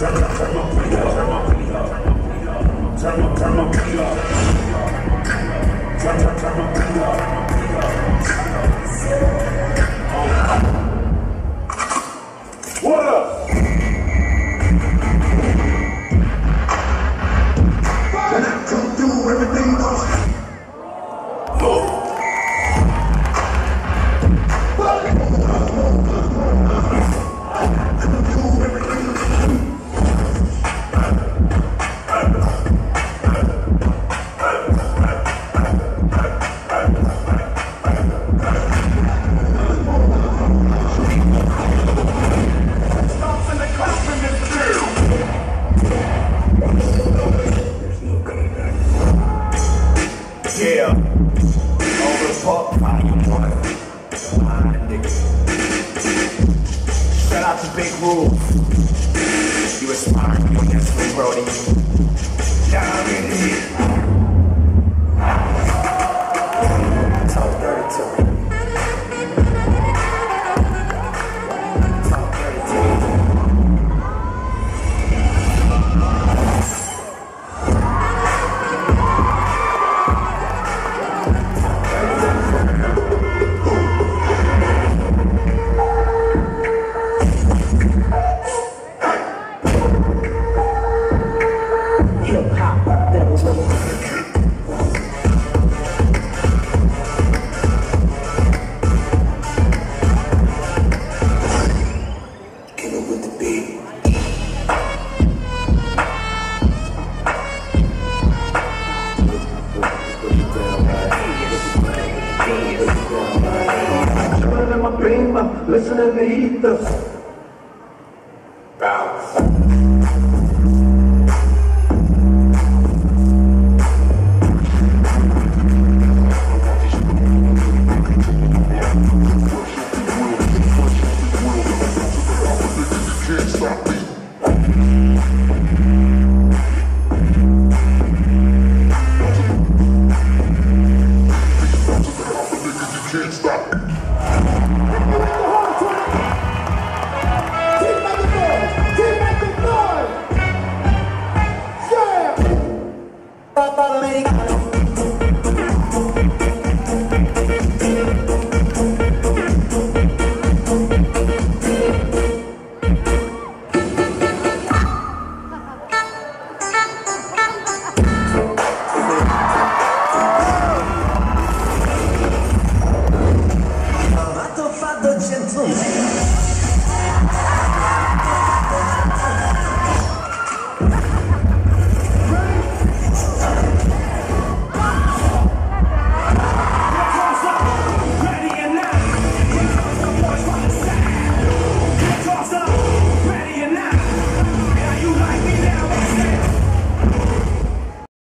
What up? Yeah. Over Volume 1. Ah, nigga. Shout out to Big Roof. You to be against me, Brody. Down in the. With the beat. Listening to ether. Take